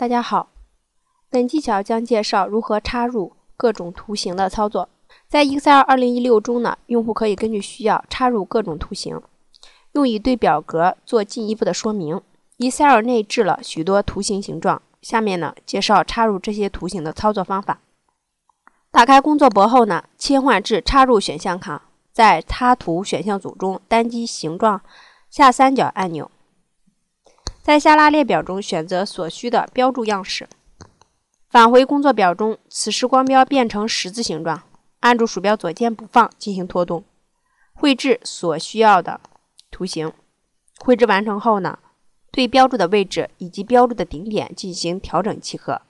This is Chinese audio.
大家好，本技巧将介绍如何插入各种图形的操作。在 Excel 2016中呢，用户可以根据需要插入各种图形，用以对表格做进一步的说明。Excel 内置了许多图形形状，下面呢介绍插入这些图形的操作方法。打开工作簿后呢，切换至插入选项卡，在插图选项组中单击形状下三角按钮。在下拉列表中选择所需的标注样式，返回工作表中，此时光标变成十字形状，按住鼠标左键不放进行拖动，绘制所需要的图形。绘制完成后呢，对标注的位置以及标注的顶点进行调整即可。